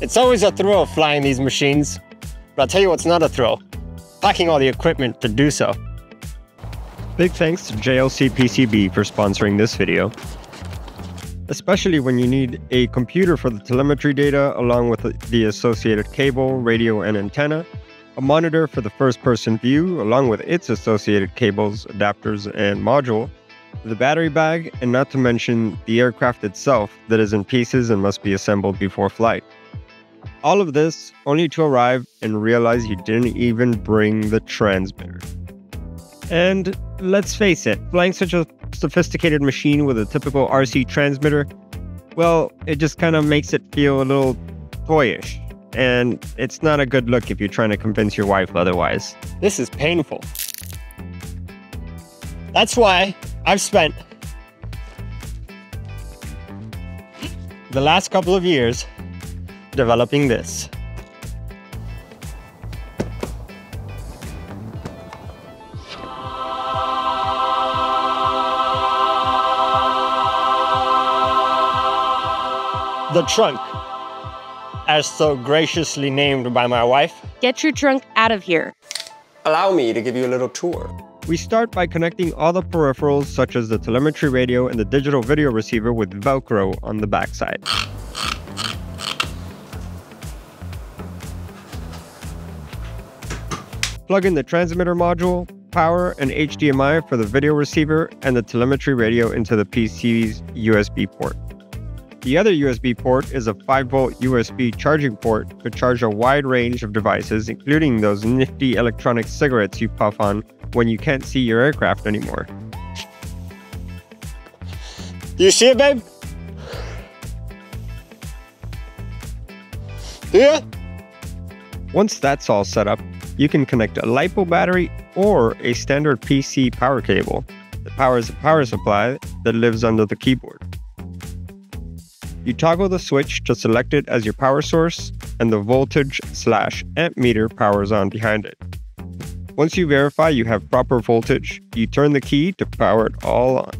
It's always a thrill flying these machines, but I'll tell you what's not a thrill packing all the equipment to do so. Big thanks to JLC PCB for sponsoring this video. Especially when you need a computer for the telemetry data along with the associated cable, radio, and antenna, a monitor for the first person view along with its associated cables, adapters, and module, the battery bag, and not to mention the aircraft itself that is in pieces and must be assembled before flight. All of this only to arrive and realize you didn't even bring the transmitter. And let's face it, flying such a sophisticated machine with a typical RC transmitter, well, it just kind of makes it feel a little toyish. And it's not a good look if you're trying to convince your wife otherwise. This is painful. That's why I've spent the last couple of years developing this. The trunk, as so graciously named by my wife. Get your trunk out of here. Allow me to give you a little tour. We start by connecting all the peripherals such as the telemetry radio and the digital video receiver with Velcro on the backside. Plug in the transmitter module, power, and HDMI for the video receiver and the telemetry radio into the PC's USB port. The other USB port is a 5 volt USB charging port to charge a wide range of devices, including those nifty electronic cigarettes you puff on when you can't see your aircraft anymore. You see it, babe? Yeah? Once that's all set up, you can connect a LiPo battery or a standard PC power cable that powers a power supply that lives under the keyboard. You toggle the switch to select it as your power source, and the voltage slash amp meter powers on behind it. Once you verify you have proper voltage, you turn the key to power it all on.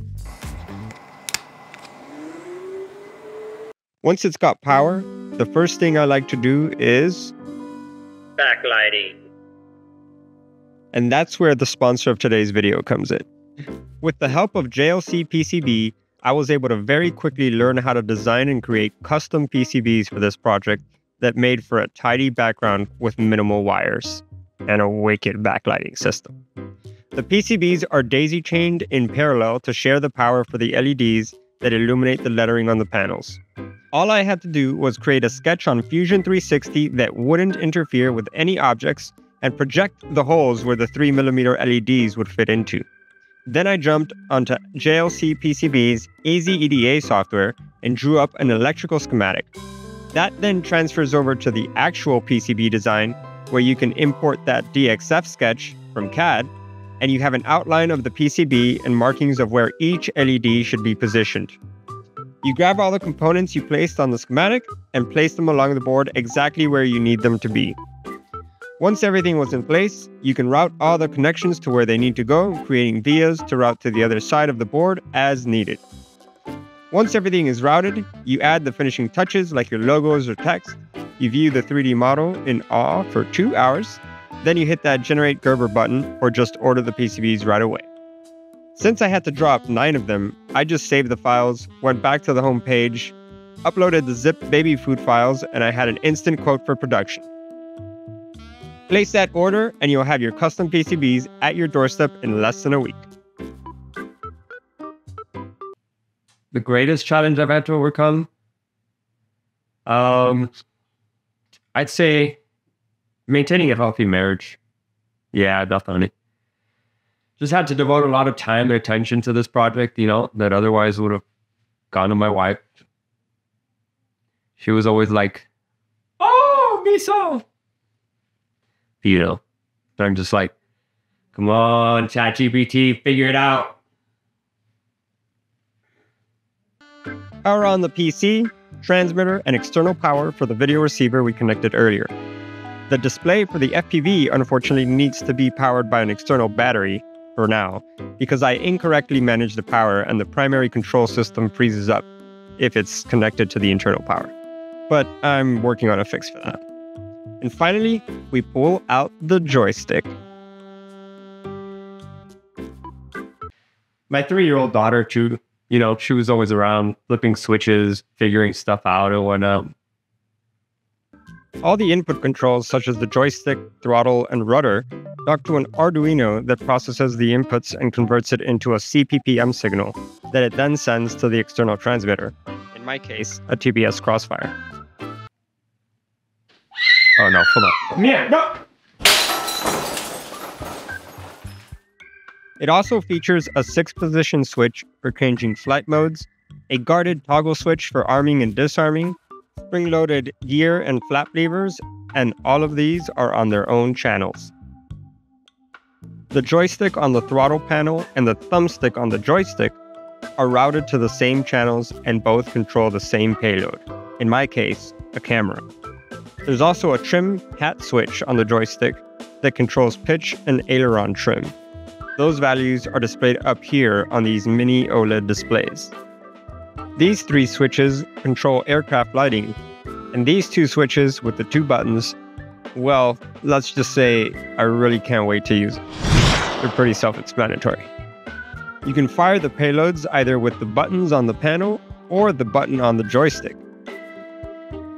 Once it's got power, the first thing I like to do is backlighting. And that's where the sponsor of today's video comes in. With the help of JLC PCB, I was able to very quickly learn how to design and create custom PCBs for this project that made for a tidy background with minimal wires and a wicked backlighting system. The PCBs are daisy chained in parallel to share the power for the LEDs that illuminate the lettering on the panels. All I had to do was create a sketch on Fusion 360 that wouldn't interfere with any objects and project the holes where the 3mm LEDs would fit into. Then I jumped onto JLC PCB's software and drew up an electrical schematic. That then transfers over to the actual PCB design, where you can import that DXF sketch from CAD, and you have an outline of the PCB and markings of where each LED should be positioned. You grab all the components you placed on the schematic and place them along the board exactly where you need them to be. Once everything was in place, you can route all the connections to where they need to go, creating vias to route to the other side of the board as needed. Once everything is routed, you add the finishing touches like your logos or text. You view the 3D model in AWE for two hours. Then you hit that generate Gerber button or just order the PCBs right away. Since I had to drop nine of them, I just saved the files, went back to the home page, uploaded the zip baby food files, and I had an instant quote for production. Place that order, and you'll have your custom PCBs at your doorstep in less than a week. The greatest challenge I've had to overcome? Um, I'd say maintaining a healthy marriage. Yeah, definitely. Just had to devote a lot of time and attention to this project, you know, that otherwise would have gone to my wife. She was always like, Oh, me so you know. But I'm just like, come on, ChatGPT, figure it out. Power on the PC, transmitter, and external power for the video receiver we connected earlier. The display for the FPV unfortunately needs to be powered by an external battery for now, because I incorrectly managed the power and the primary control system freezes up if it's connected to the internal power. but I'm working on a fix for that. And finally, we pull out the joystick. My three year old daughter, too, you know, she was always around flipping switches, figuring stuff out and whatnot. All the input controls, such as the joystick, throttle, and rudder, talk to an Arduino that processes the inputs and converts it into a CPPM signal that it then sends to the external transmitter, in my case, a TBS Crossfire. Oh no, hold on. Yeah, no! It also features a six position switch for changing flight modes, a guarded toggle switch for arming and disarming, spring loaded gear and flap levers, and all of these are on their own channels. The joystick on the throttle panel and the thumbstick on the joystick are routed to the same channels and both control the same payload, in my case, a camera. There's also a trim hat switch on the joystick that controls pitch and aileron trim. Those values are displayed up here on these mini OLED displays. These three switches control aircraft lighting, and these two switches with the two buttons, well, let's just say I really can't wait to use them. They're pretty self-explanatory. You can fire the payloads either with the buttons on the panel or the button on the joystick.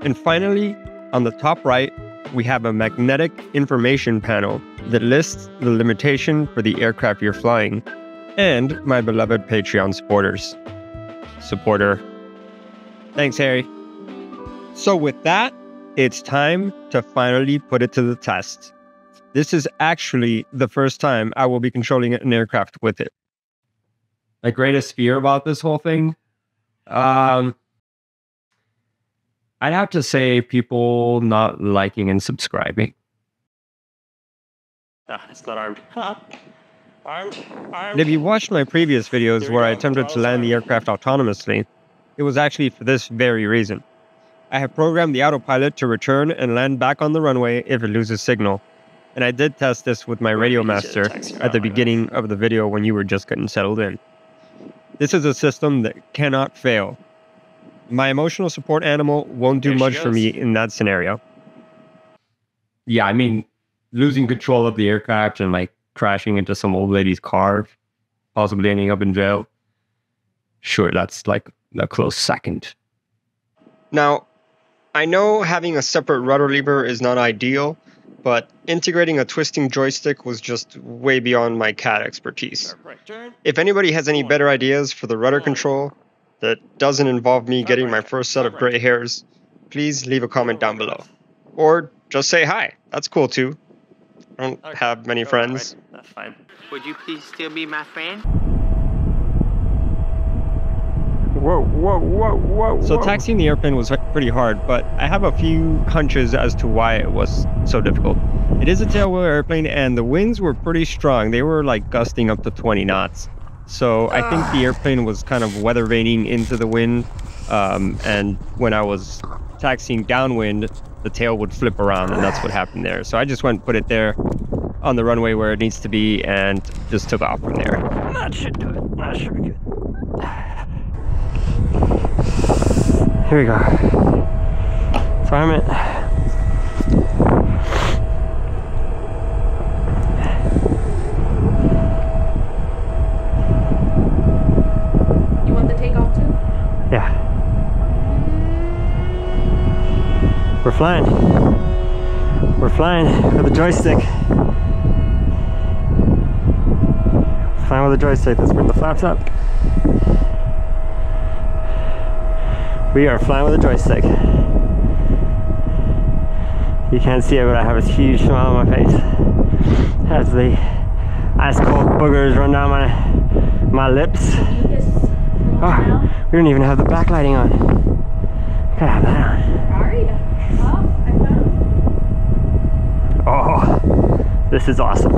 And finally, on the top right, we have a magnetic information panel that lists the limitation for the aircraft you're flying and my beloved Patreon supporters supporter. Thanks, Harry. So, with that, it's time to finally put it to the test. This is actually the first time I will be controlling an aircraft with it. My greatest fear about this whole thing? Um, I'd have to say people not liking and subscribing. Ah, it's not armed. Armed, armed. And if you watched my previous videos where I attempted to land the aircraft autonomously, it was actually for this very reason. I have programmed the autopilot to return and land back on the runway if it loses signal. And I did test this with my Radio Master at the beginning of the video when you were just getting settled in. This is a system that cannot fail. My emotional support animal won't do There much for me in that scenario. Yeah, I mean, losing control of the aircraft and like crashing into some old lady's car, possibly ending up in jail. Sure, that's like a close second. Now, I know having a separate rudder lever is not ideal, but integrating a twisting joystick was just way beyond my CAD expertise. If anybody has any better ideas for the rudder control that doesn't involve me getting my first set of gray hairs, please leave a comment down below. Or just say hi. That's cool too. I don't Okay, have many friends. right. That's fine. Would you please still be my friend? Whoa, whoa, whoa, whoa. So taxiing the airplane was pretty hard, but I have a few hunches as to why it was so difficult. It is a tailwheel airplane, and the winds were pretty strong. They were like gusting up to 20 knots. So I think the airplane was kind of weather vaning into the wind. Um, and when I was taxiing downwind, the tail would flip around, and that's what happened there. So I just went and put it there on the runway where it needs to be, and just took off from there. That should do it. That should be good. Here we go. Farm it. You want the takeoff too? Yeah. We're flying. We're flying with a joystick. Flying with a joystick. Let's bring the flaps up. We are flying with a joystick. You can't see it, but I have a huge smile on my face as the ice cold boogers run down my my lips. You ah. Just roll down. we don't even have the backlighting on. Gotta have that on. Are you? Oh, I found. Oh, this is awesome.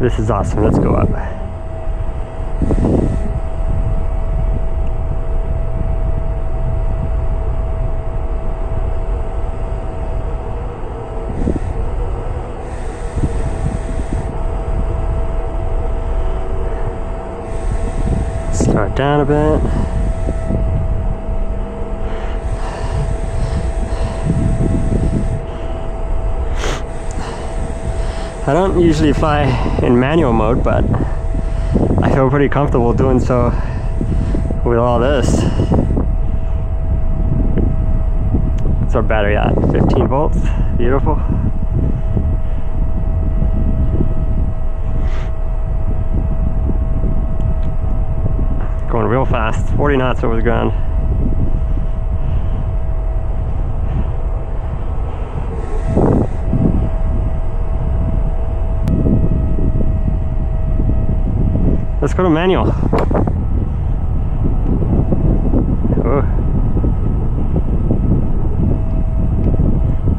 This is awesome. Let's go up. Start down a bit. I don't usually fly in manual mode, but I feel pretty comfortable doing so with all this. What's our battery at? 15 volts. Beautiful. Fast, 40 knots over the ground. Let's go to manual.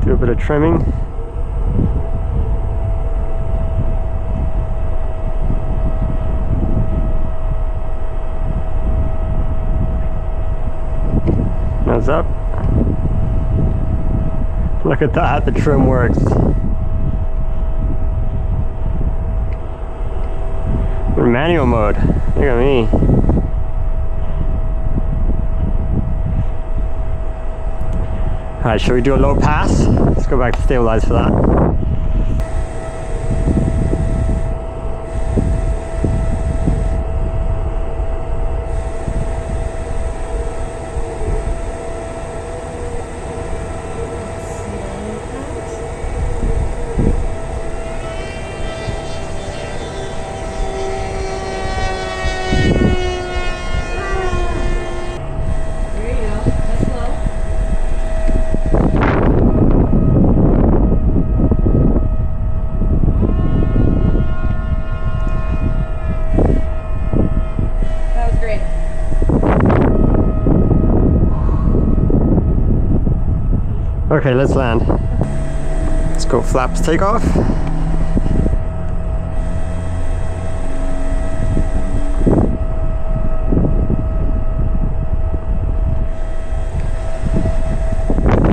Do a bit of trimming. Nose up. Look at that, the trim works. We're manual mode. Look at me. Alright, should we do a low pass? Let's go back to stabilize for that. There you go. That's low. That was great. Okay, let's land. Let's go flaps takeoff.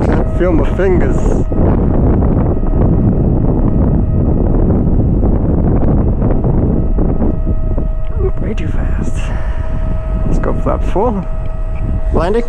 Can't feel my fingers. Way too fast. Let's go flaps full. Landing.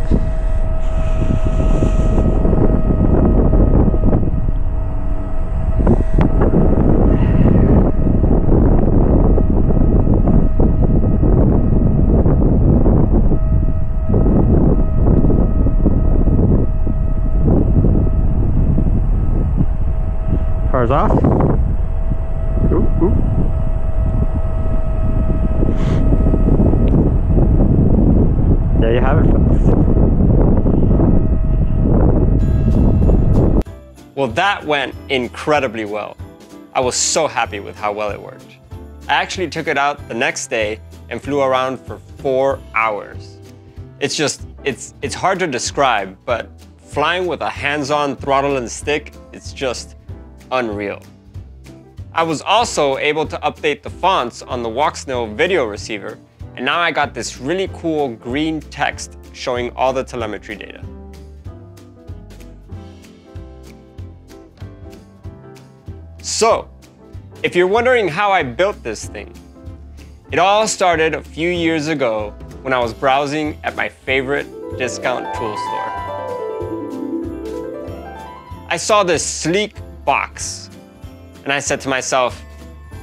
Cars off. Ooh, ooh. There you have it, folks. Well, that went incredibly well. I was so happy with how well it worked. I actually took it out the next day and flew around for four hours. It's just, it's, it's hard to describe, but flying with a hands-on throttle and stick, it's just unreal. I was also able to update the fonts on the Walksnail video receiver, and now I got this really cool green text showing all the telemetry data. So, if you're wondering how I built this thing, it all started a few years ago when I was browsing at my favorite discount tool store. I saw this sleek box and I said to myself,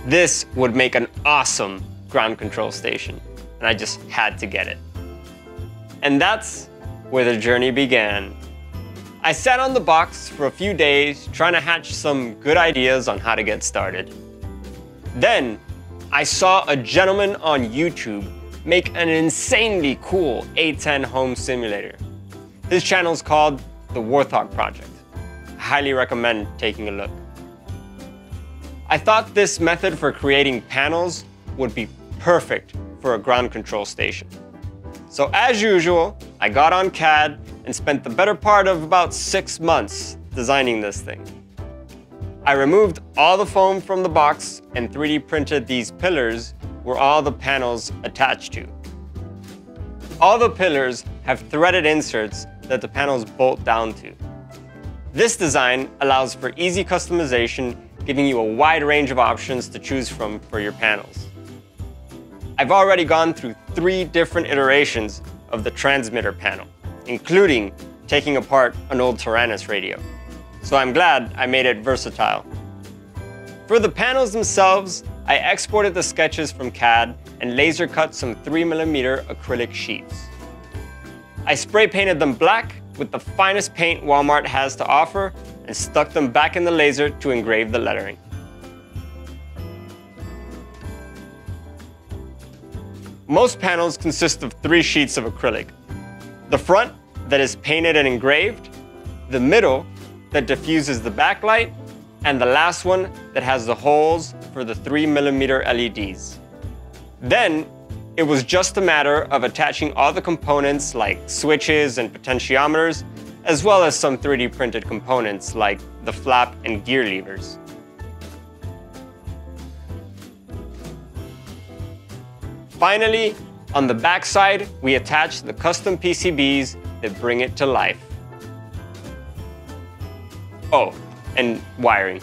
this would make an awesome ground control station. And I just had to get it. And that's where the journey began. I sat on the box for a few days trying to hatch some good ideas on how to get started. Then I saw a gentleman on YouTube make an insanely cool A10 home simulator. His channel is called The Warthog Project. Highly recommend taking a look. I thought this method for creating panels would be perfect for a ground control station. So as usual, I got on CAD and spent the better part of about six months designing this thing. I removed all the foam from the box and 3D printed these pillars where all the panels attach to. All the pillars have threaded inserts that the panels bolt down to. This design allows for easy customization, giving you a wide range of options to choose from for your panels. I've already gone through three different iterations of the transmitter panel, including taking apart an old Taranis radio. So I'm glad I made it versatile. For the panels themselves, I exported the sketches from CAD and laser cut some 3mm acrylic sheets. I spray painted them black with the finest paint Walmart has to offer and stuck them back in the laser to engrave the lettering. Most panels consist of three sheets of acrylic. The front, that is painted and engraved, the middle, that diffuses the backlight, and the last one that has the holes for the 3mm LEDs. Then, it was just a matter of attaching all the components like switches and potentiometers, as well as some 3D printed components like the flap and gear levers. Finally, on the backside, we attach the custom PCBs that bring it to life. Oh, and wiring.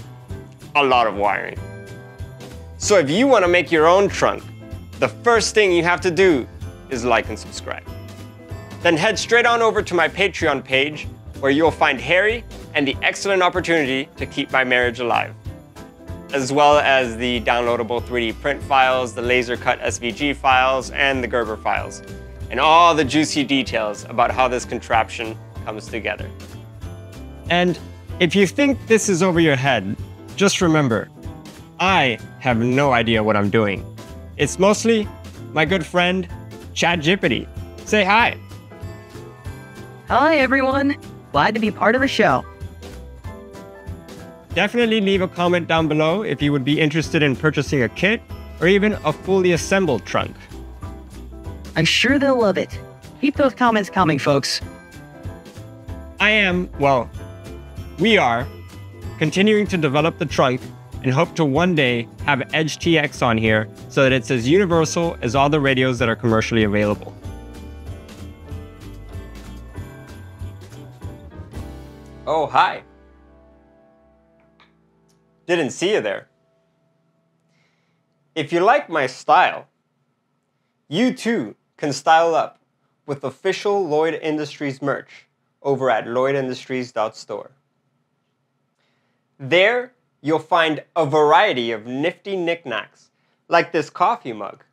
A lot of wiring. So if you want to make your own trunk, the first thing you have to do is like and subscribe. Then head straight on over to my Patreon page where you'll find Harry and the excellent opportunity to keep my marriage alive, as well as the downloadable 3D print files, the laser cut SVG files, and the Gerber files, and all the juicy details about how this contraption comes together. And if you think this is over your head, just remember, I have no idea what I'm doing. It's mostly my good friend, Chad ChatGipity. Say hi. Hi, everyone. Glad to be part of the show. Definitely leave a comment down below if you would be interested in purchasing a kit or even a fully assembled trunk. I'm sure they'll love it. Keep those comments coming, folks. I am, well, we are continuing to develop the trunk and hope to one day have Edge TX on here so that it's as universal as all the radios that are commercially available. Oh, hi. Didn't see you there. If you like my style, you too can style up with official Lloyd Industries merch over at lloydindustries.store. There, you'll find a variety of nifty knickknacks, like this coffee mug,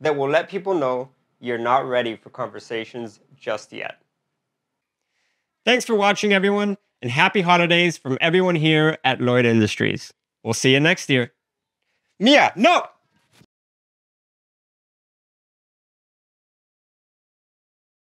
that will let people know you're not ready for conversations just yet. Thanks for watching, everyone, and happy holidays from everyone here at Lloyd Industries. We'll see you next year. Mia, no!